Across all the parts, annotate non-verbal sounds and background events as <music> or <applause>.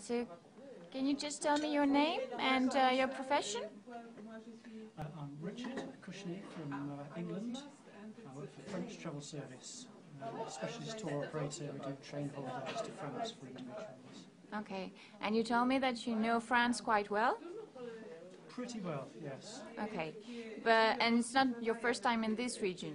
So, can you just tell me your name and uh, your profession? Uh, I'm Richard Cushney from uh, England. I work for French Travel Service, uh, specialist tour operator. We do train holidays to France for individuals. Okay. And you told me that you know France quite well. Pretty well, yes. Okay. But and it's not your first time in this region.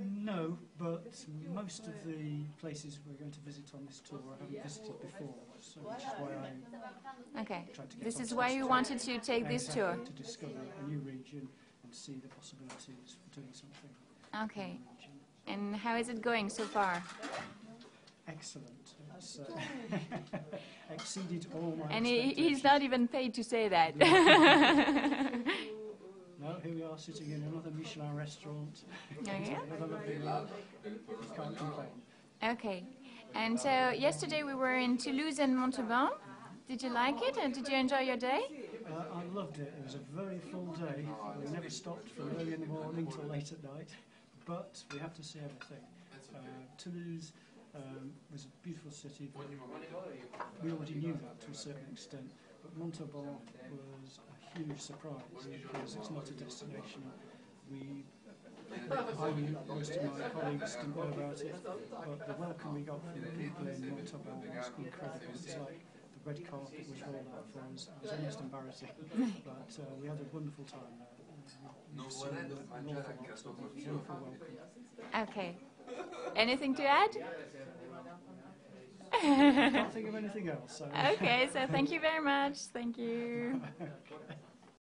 No, but most of the places we're going to visit on this tour I haven't visited before, so which is why I Okay. tried to get This is why you wanted to take this tour. to discover a new region and see the possibilities for doing something. Okay. in the region. And how is it going so far? Excellent. It's uh, <laughs> exceeded all my And he, he's not even paid to say that. <laughs> Here we are sitting in another Michelin restaurant. yeah? Another lovely meal. Can't complain. Okay. And so yesterday we were in Toulouse and Montauban. Did you like it? And did you enjoy your day? Uh, I loved it. It was a very full day. We never stopped from early in the morning till late at night. But we have to see everything. Uh, Toulouse um, was a beautiful city. We already knew that to a certain extent. But Montauban was a huge surprise because it's not a destination we I knew most of my colleagues didn't know about it, but the welcome we got from the people in Montauban was incredible. It's like the red carpet was rolled out for us. It was almost embarrassing, but uh, we had a wonderful time there. Uh, we've an awful lot of wonderful welcome. Okay. Anything to add? <laughs> Can't think of anything else. So. Okay, so thank you very much. Thank you. Okay. <laughs>